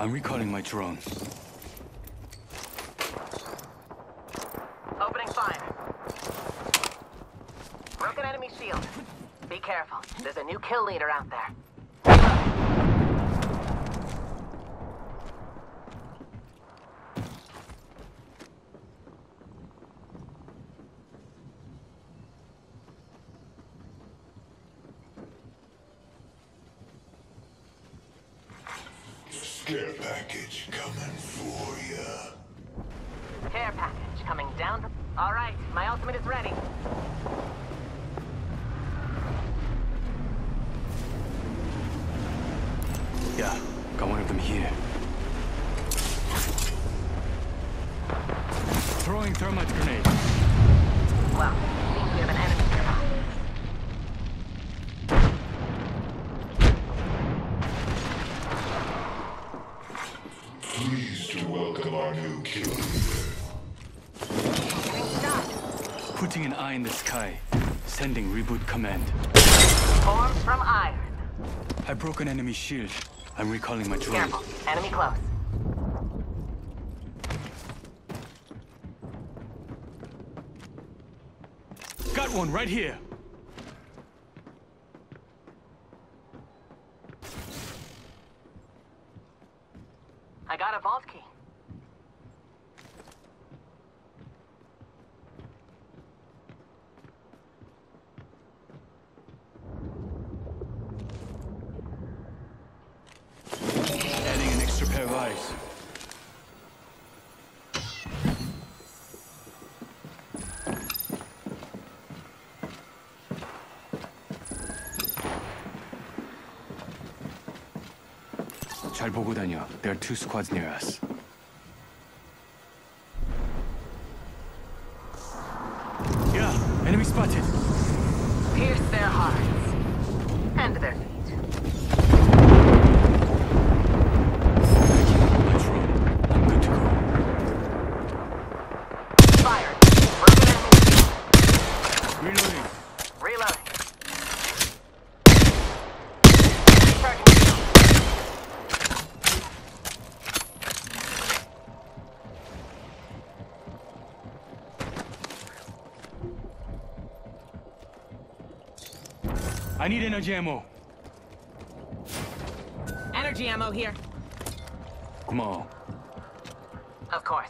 I'm recalling my drone. Opening fire. Broken enemy shield. Be careful. There's a new kill leader out there. Care package coming for ya. Care package coming down. The... All right, my ultimate is ready. Yeah, got one of them here. Throwing thermite grenade. Well, seems we have an enemy nearby. Pleased to welcome our new kill leader. Getting shot. Putting an eye in the sky. Sending reboot command. Formed from iron. I broke an enemy shield. I'm recalling my drone. Careful. Enemy close. Got one right here. I got a vault key. Adding an extra pair of eyes. 잘 보고 다녀. There are two squads near us. Yeah, enemy spotted. Pierce their hearts. And their I need energy ammo. Energy ammo here. Come on. Of course.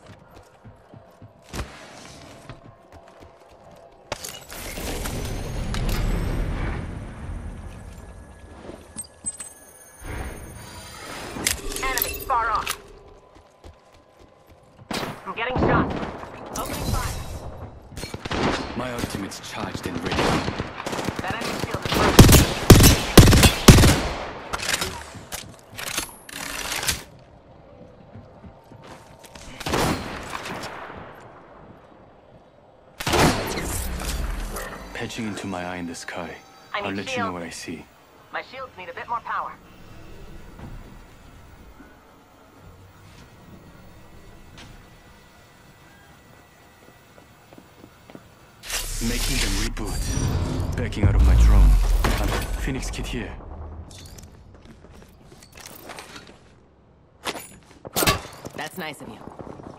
Enemy far off. I'm getting shot. Opening fire. My ultimate's charged and ready. Into my eye in the sky. I will let you know what I see. My shields need a bit more power. Making them reboot. Backing out of my drone. I'm Phoenix kit here. That's nice of you.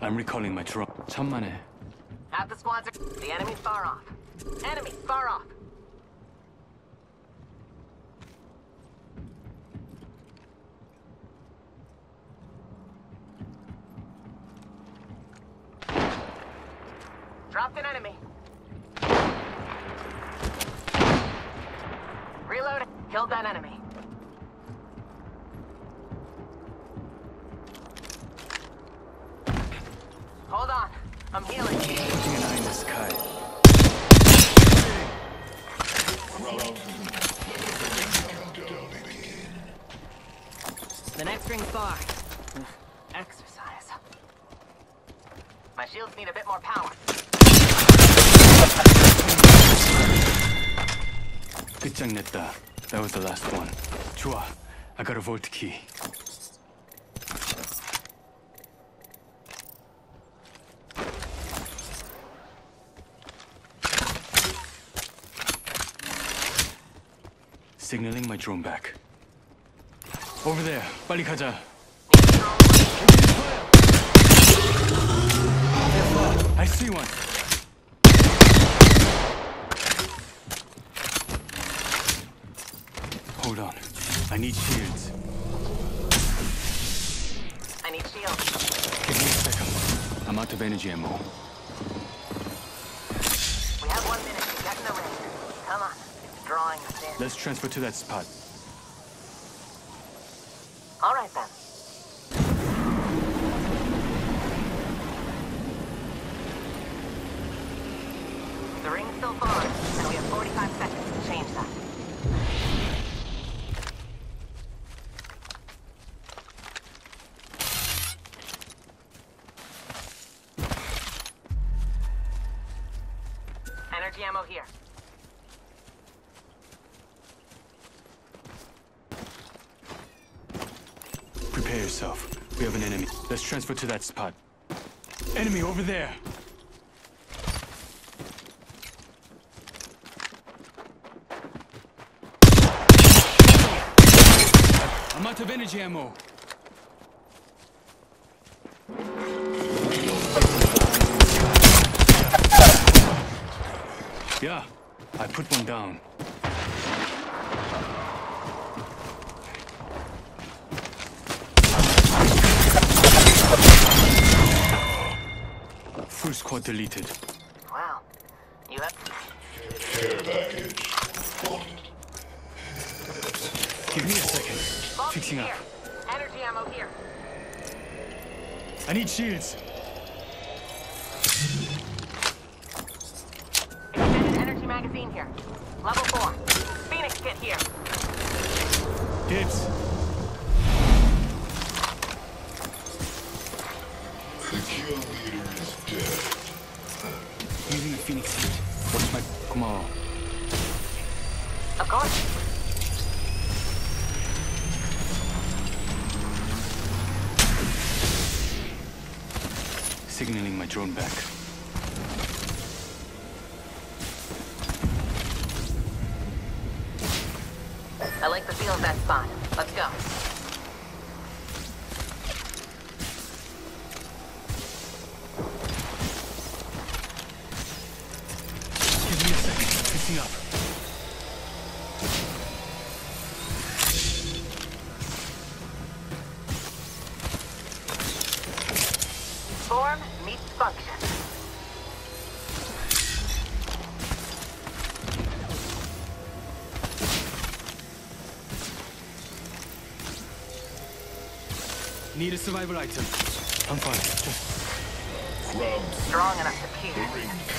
I'm recalling my drone. 천만에. Have the squads. The enemy's far off. Enemy far off. Dropped an enemy. Reloading. Killed that enemy. The next ring's far. Exercise. My shields need a bit more power. 끝장냈다. That was the last one. Chua. I got a vault key. Signaling my drone back. Over there. 빨리 가자. I see one. Hold on. I need shields. I need shields. Give me a second. I'm out of energy ammo. We have one minute to get in the ring. Come on. It's drawing us in. Let's transfer to that spot. All right then. The ring's still full, and we have 45 seconds to change that. Energy ammo here. We have an enemy. Let's transfer to that spot. Enemy over there. I'm out of energy ammo. Yeah, I put one down. Squad deleted. Wow. You have... Care package. Give me a second. Fixing up. Energy ammo here. I need shields. Extended energy magazine here. Level 4. Phoenix kit here. Dibs. The kill leader is dead. Using the Phoenix kit. Watch my... Come on. Of course. Signaling my drone back. I like the feel of that spot. Let's go. Function. Need a survival item. I'm fine. Just Strong enough to the pierce.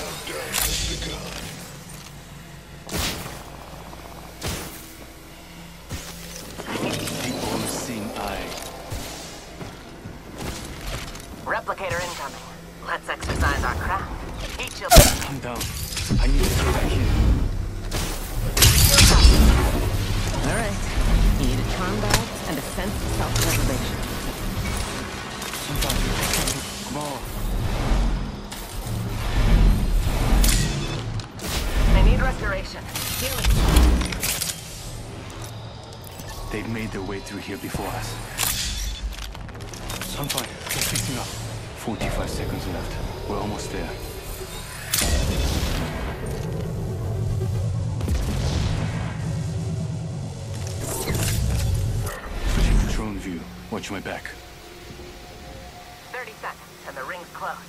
They've made their way through here before us. I'm fine. Just fixing up. 45 seconds left. We're almost there. Switching to drone view. Watch my back. 30 seconds, and the ring's closed.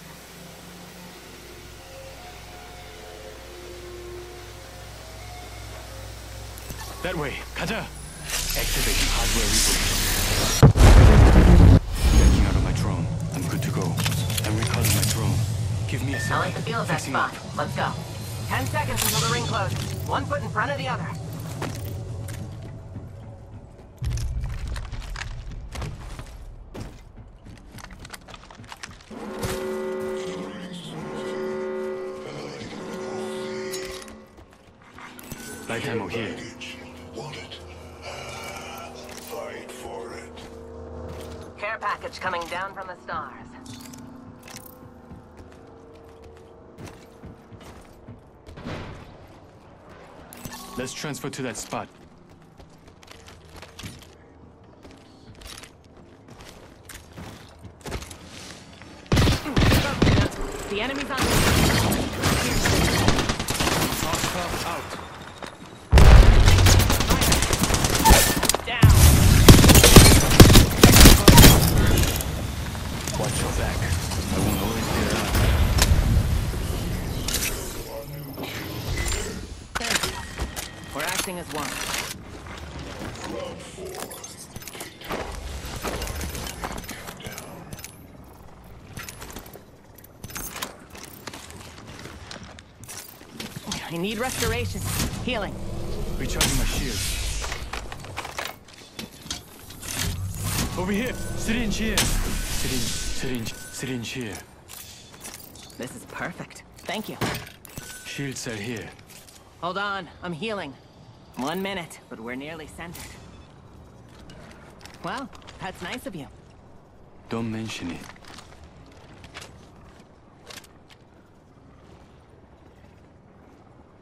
That way. 가자. Activating hardware reboot. Backing out of my drone. I'm good to go. I'm recalling my drone. Give me a second. I like the feel of that spot. up. Let's go. 10 seconds until the ring closes. One foot in front of the other. Light ammo here. package coming down from the stars. Let's transfer to that spot. The enemy's on the... Hostile out. I need restoration. Healing. Recharging my shield. Over here. Syringe here. Syringe, syringe, syringe here. This is perfect. Thank you. Shield cell here. Hold on. I'm healing. One minute, but we're nearly centered. Well, that's nice of you. Don't mention it.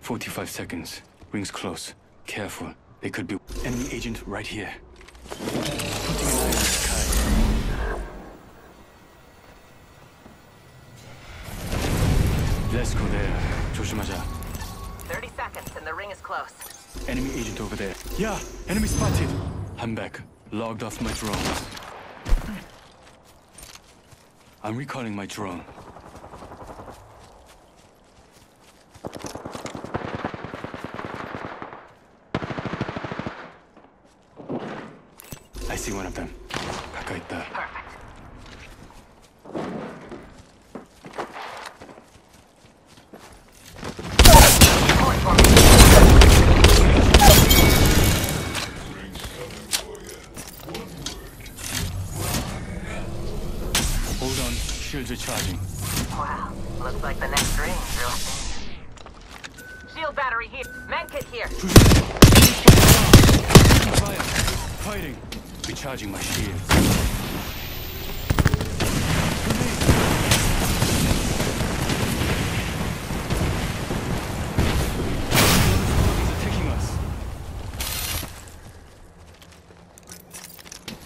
Forty-five seconds. Rings close. Careful. They could be enemy agent right here. Putting an eye on the sky. Let's go there. 조심하자. 30 seconds and the ring is close. Enemy agent over there. Yeah, enemy spotted. I'm back. Logged off my drone. I'm recalling my drone. see one of them. 가까이 있다. Perfect. Point for me. Hold on. Shields recharging. Wow. Looks like the next ring drew us in. Shield battery here. Medkit here. Fire. Fighting. Recharging my shields.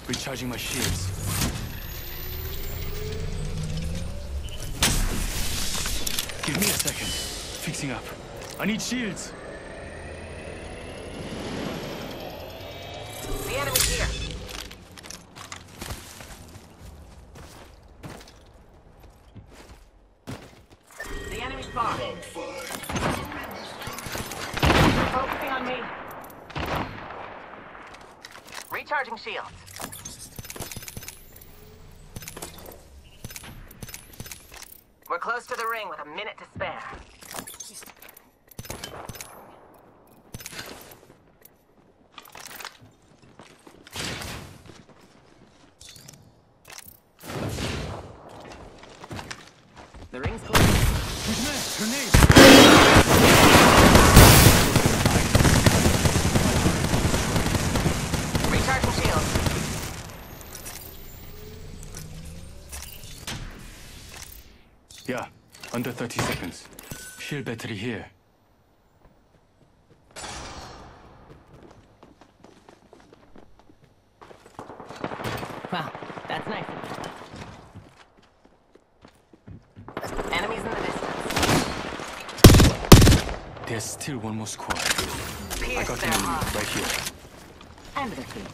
Recharging my shields. Give me a second. Fixing up. I need shields. The enemy's here. The enemy's. Focusing on me. Recharging shields. We're close to the ring with a minute to spare. The ring's close. Yeah, under 30 seconds. Shield battery here. Well, that's nice of you. Enemies in the distance. There's still one more squad. I got an enemy right here. And their food.